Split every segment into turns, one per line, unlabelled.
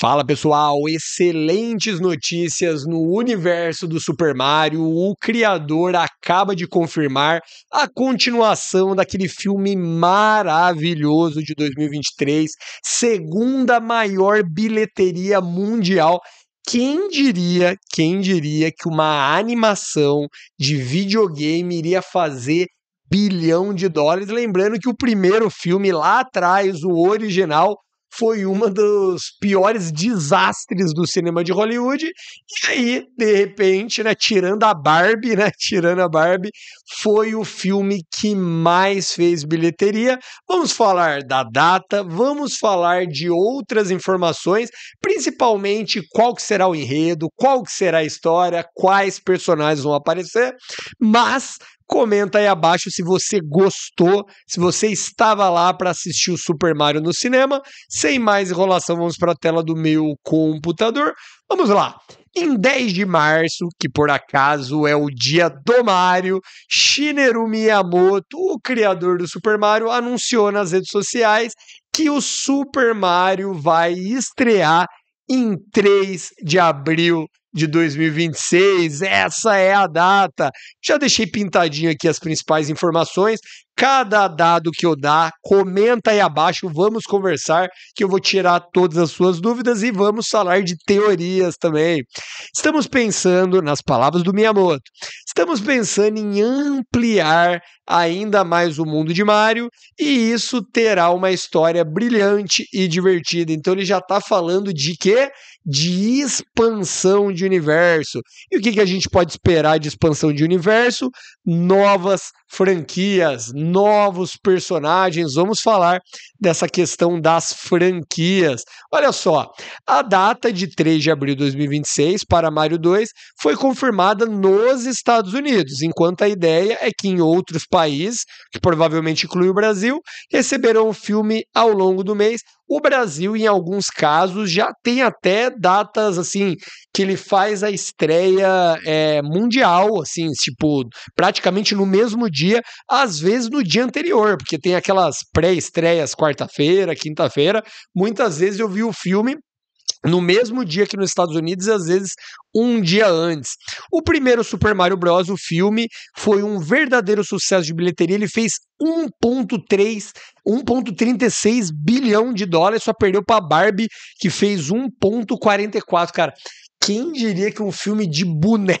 Fala pessoal, excelentes notícias no universo do Super Mario. O criador acaba de confirmar a continuação daquele filme maravilhoso de 2023, segunda maior bilheteria mundial. Quem diria, quem diria que uma animação de videogame iria fazer bilhão de dólares? Lembrando que o primeiro filme lá atrás, o original, foi uma dos piores desastres do cinema de Hollywood. E aí, de repente, né, tirando a Barbie, né, tirando a Barbie, foi o filme que mais fez bilheteria. Vamos falar da data, vamos falar de outras informações, principalmente qual que será o enredo, qual que será a história, quais personagens vão aparecer, mas Comenta aí abaixo se você gostou, se você estava lá para assistir o Super Mario no cinema. Sem mais enrolação, vamos para a tela do meu computador. Vamos lá. Em 10 de março, que por acaso é o dia do Mario, Shineru Miyamoto, o criador do Super Mario, anunciou nas redes sociais que o Super Mario vai estrear em 3 de abril de 2026. Essa é a data. Já deixei pintadinho aqui as principais informações. Cada dado que eu dar, comenta aí abaixo, vamos conversar, que eu vou tirar todas as suas dúvidas e vamos falar de teorias também. Estamos pensando, nas palavras do Miyamoto, estamos pensando em ampliar ainda mais o mundo de Mario e isso terá uma história brilhante e divertida. Então ele já está falando de quê? De expansão de universo. E o que, que a gente pode esperar de expansão de universo? Novas franquias, novos personagens. Vamos falar dessa questão das franquias. Olha só, a data de 3 de abril de 2026 para Mario 2 foi confirmada nos Estados Unidos, enquanto a ideia é que em outros países, que provavelmente inclui o Brasil, receberão o filme ao longo do mês. O Brasil, em alguns casos, já tem até datas assim que ele faz a estreia é, mundial, assim, tipo, praticamente no mesmo dia, às vezes no dia anterior, porque tem aquelas pré-estreias quarta-feira, quinta-feira. Muitas vezes eu vi o filme no mesmo dia que nos Estados Unidos, às vezes um dia antes. O primeiro Super Mario Bros, o filme, foi um verdadeiro sucesso de bilheteria. Ele fez 1.3, 1.36 bilhão de dólares, só perdeu para Barbie, que fez 1.44, cara. Quem diria que um filme de boneca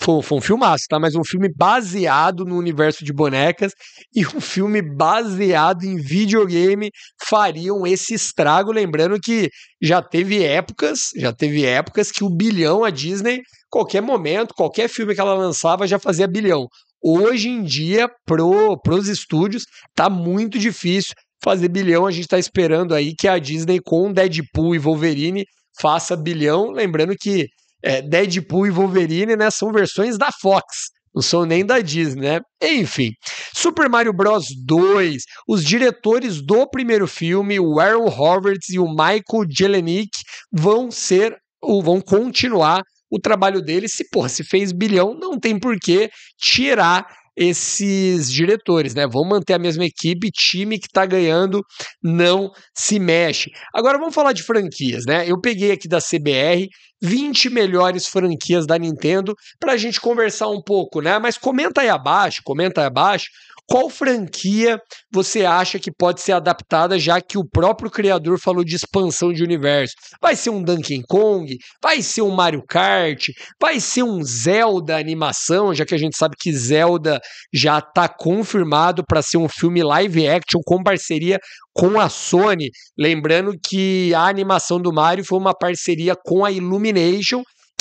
foi, foi, um filmaço, tá? Mas um filme baseado no universo de bonecas e um filme baseado em videogame fariam esse estrago. Lembrando que já teve épocas, já teve épocas que o bilhão a Disney, qualquer momento, qualquer filme que ela lançava já fazia bilhão. Hoje em dia, pro, pros estúdios, tá muito difícil fazer bilhão. A gente tá esperando aí que a Disney com Deadpool e Wolverine faça bilhão. Lembrando que é, Deadpool e Wolverine, né, são versões da Fox, não são nem da Disney, né? Enfim, Super Mario Bros 2, os diretores do primeiro filme, o Aaron Roberts e o Michael Jelenic, vão ser ou vão continuar o trabalho deles. Se, porra, se fez bilhão, não tem por que tirar esses diretores, né? Vão manter a mesma equipe, time que tá ganhando não se mexe. Agora vamos falar de franquias, né? Eu peguei aqui da CBR 20 melhores franquias da Nintendo para a gente conversar um pouco, né? Mas comenta aí abaixo, comenta aí abaixo qual franquia você acha que pode ser adaptada, já que o próprio criador falou de expansão de universo? Vai ser um Donkey Kong? Vai ser um Mario Kart? Vai ser um Zelda animação, já que a gente sabe que Zelda já está confirmado para ser um filme live action com parceria com a Sony. Lembrando que a animação do Mario foi uma parceria com a Illumination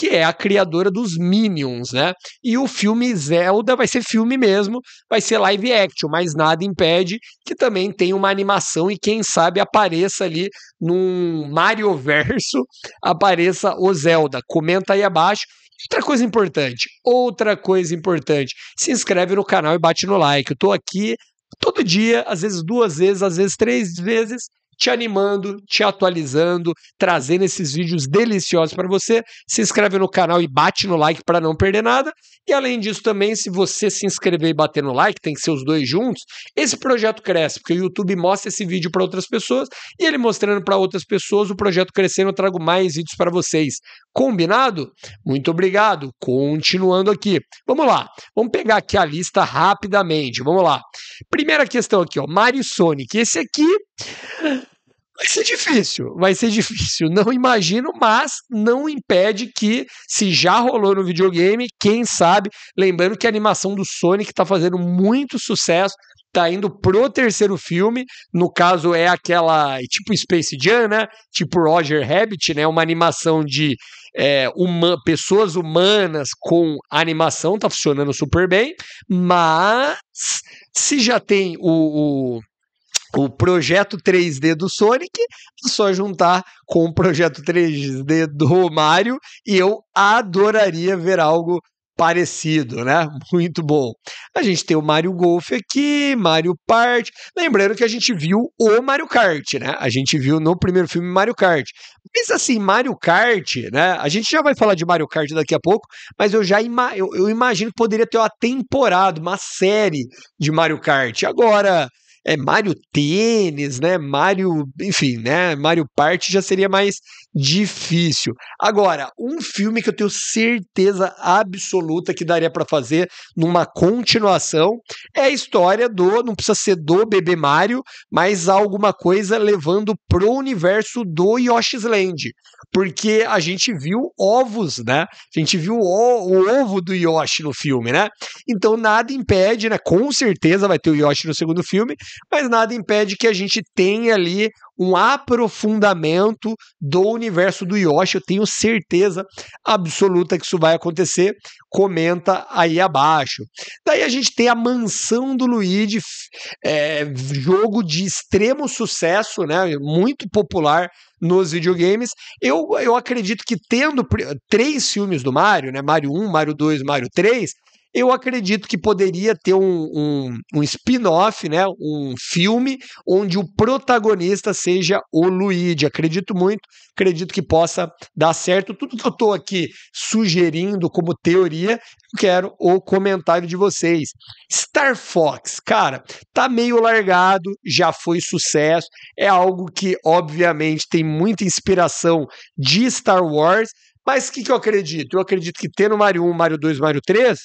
que é a criadora dos Minions, né? E o filme Zelda vai ser filme mesmo, vai ser live action, mas nada impede que também tenha uma animação e quem sabe apareça ali num Mario Verso, apareça o Zelda. Comenta aí abaixo. Outra coisa importante, outra coisa importante, se inscreve no canal e bate no like. Eu tô aqui todo dia, às vezes duas vezes, às vezes três vezes, te animando, te atualizando, trazendo esses vídeos deliciosos para você. Se inscreve no canal e bate no like para não perder nada. E além disso também, se você se inscrever e bater no like, tem que ser os dois juntos, esse projeto cresce, porque o YouTube mostra esse vídeo para outras pessoas e ele mostrando para outras pessoas, o projeto crescendo, eu trago mais vídeos para vocês. Combinado? Muito obrigado. Continuando aqui. Vamos lá. Vamos pegar aqui a lista rapidamente. Vamos lá. Primeira questão aqui, ó, Mario Sonic. Esse aqui Vai ser difícil, vai ser difícil. Não imagino, mas não impede que, se já rolou no videogame, quem sabe, lembrando que a animação do Sonic está fazendo muito sucesso, tá indo pro terceiro filme, no caso é aquela, tipo Space Jam, né? Tipo Roger Rabbit, né? Uma animação de é, uma, pessoas humanas com animação, tá funcionando super bem, mas se já tem o, o o projeto 3D do Sonic, é só juntar com o projeto 3D do Mario e eu adoraria ver algo parecido, né? Muito bom. A gente tem o Mario Golf aqui, Mario Party. Lembrando que a gente viu o Mario Kart, né? A gente viu no primeiro filme Mario Kart. Mas assim, Mario Kart, né? A gente já vai falar de Mario Kart daqui a pouco, mas eu já ima eu, eu imagino que poderia ter uma temporada, uma série de Mario Kart. Agora, é Mario Tênis, né? Mario, enfim, né? Mario Party já seria mais difícil. Agora, um filme que eu tenho certeza absoluta que daria para fazer numa continuação é a história do, não precisa ser do bebê Mario, mas alguma coisa levando pro universo do Yoshi's Land porque a gente viu ovos, né? A gente viu o, o, ovo do Yoshi no filme, né? Então nada impede, né? Com certeza vai ter o Yoshi no segundo filme, mas nada impede que a gente tenha ali um aprofundamento do universo do Yoshi. Eu tenho certeza absoluta que isso vai acontecer. Comenta aí abaixo. Daí a gente tem a Mansão do Luigi, é, jogo de extremo sucesso, né? Muito popular nos videogames. Eu, eu acredito que tendo três filmes do Mario, né? Mario 1, Mario 2, Mario 3, eu acredito que poderia ter um, um, um spin-off, né? um filme onde o protagonista seja o Luigi. Acredito muito, acredito que possa dar certo. Tudo que eu estou aqui sugerindo como teoria, quero o comentário de vocês. Star Fox, cara, tá meio largado, já foi sucesso, é algo que obviamente tem muita inspiração de Star Wars, mas o que, que eu acredito? Eu acredito que tendo Mario 1, Mario 2, Mario 3,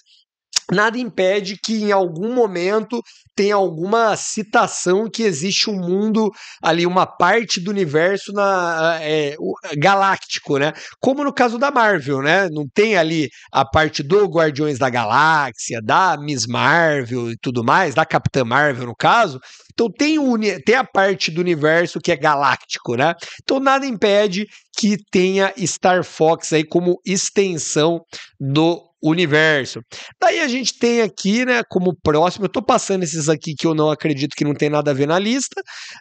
nada impede que em algum momento tenha alguma citação que existe um mundo ali, uma parte do universo na, é, galáctico, né? Como no caso da Marvel, né? Não tem ali a parte do Guardiões da Galáxia, da Miss Marvel e tudo mais, da Capitã Marvel no caso. Então tem, um, tem a parte do universo que é galáctico, né? Então nada impede que tenha Star Fox aí como extensão do universo. Daí a gente tem aqui, né, como próximo, eu tô passando esses aqui que eu não acredito que não tem nada a ver na lista.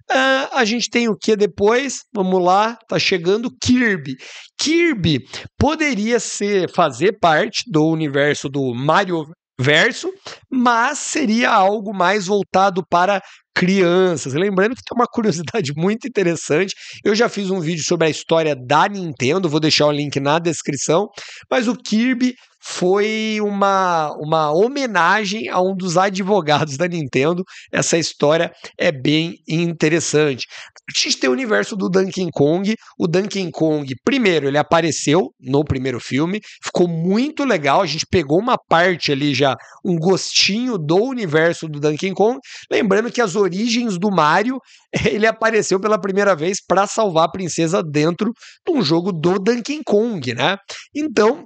Uh, a gente tem o que depois? Vamos lá, tá chegando Kirby. Kirby poderia ser fazer parte do universo do Mario verso, mas seria algo mais voltado para crianças. Lembrando que tem uma curiosidade muito interessante. Eu já fiz um vídeo sobre a história da Nintendo, vou deixar o link na descrição. Mas o Kirby foi uma, uma homenagem a um dos advogados da Nintendo. Essa história é bem interessante. A gente tem o universo do Donkey Kong. O Donkey Kong, primeiro, ele apareceu no primeiro filme, ficou muito legal. A gente pegou uma parte ali já, um gostinho do universo do Donkey Kong. Lembrando que as origens do Mario, ele apareceu pela primeira vez para salvar a princesa dentro de um jogo do Donkey Kong, né? Então,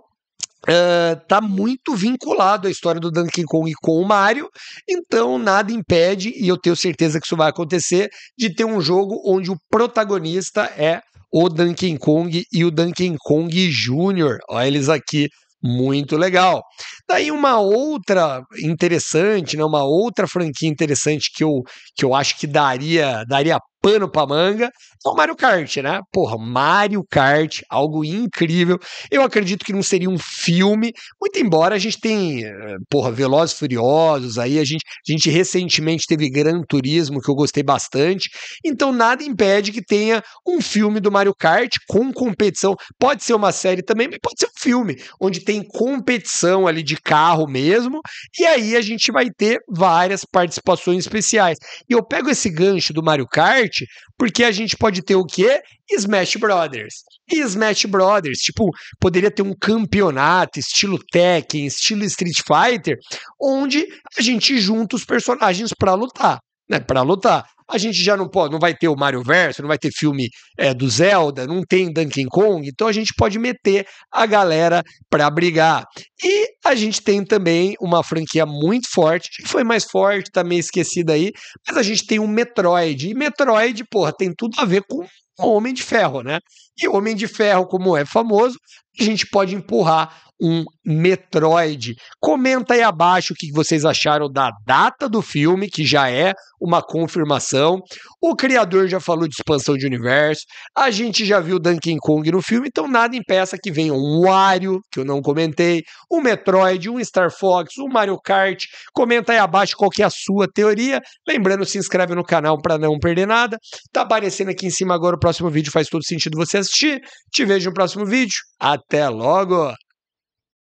Uh, tá muito vinculado à história do Donkey Kong com o Mario, então nada impede, e eu tenho certeza que isso vai acontecer, de ter um jogo onde o protagonista é o Donkey Kong e o Donkey Kong Jr. Olha eles aqui, muito legal. Daí uma outra interessante, né, uma outra franquia interessante que eu, que eu acho que daria, daria pano pra manga, é o Mario Kart, né? Porra, Mario Kart, algo incrível. Eu acredito que não seria um filme, muito embora a gente tenha, eh, porra, Velozes Furiosos, aí a gente, a gente recentemente teve Gran Turismo, que eu gostei bastante, então nada impede que tenha um filme do Mario Kart com competição. Pode ser uma série também, mas pode ser um filme, onde tem competição ali de carro mesmo, e aí a gente vai ter várias participações especiais. E eu pego esse gancho do Mario Kart porque a gente pode ter o quê? Smash Brothers. E Smash Brothers, tipo, poderia ter um campeonato estilo Tekken, estilo Street Fighter, onde a gente junta os personagens para lutar, né? Para lutar. A gente já não pode, não vai ter o Mario Verso, não vai ter filme é, do Zelda, não tem Donkey Kong, então a gente pode meter a galera para brigar. E a gente tem também uma franquia muito forte, que foi mais forte, tá meio esquecida aí, mas a gente tem um Metroid. E Metroid, porra, tem tudo a ver com Homem de Ferro, né? E Homem de Ferro, como é famoso, a gente pode empurrar um Metroid. Comenta aí abaixo o que vocês acharam da data do filme, que já é uma confirmação. O criador já falou de expansão de universo. A gente já viu Donkey Kong no filme, então nada impeça que venha um Wario, que eu não comentei, um Metroid, um Star Fox, um Mario Kart. Comenta aí abaixo qual que é a sua teoria. Lembrando, se inscreve no canal para não perder nada. Tá aparecendo aqui em cima agora o próximo vídeo, faz todo sentido você assistir. Te vejo no próximo vídeo. Até logo!